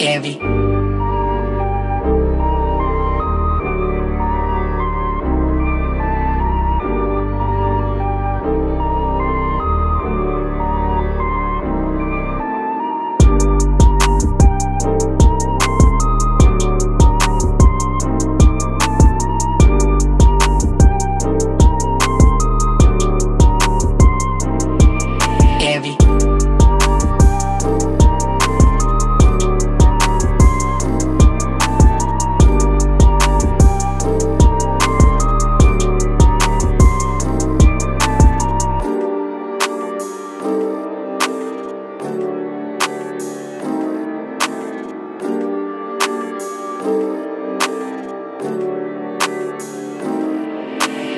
every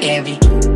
Every.